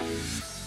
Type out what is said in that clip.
you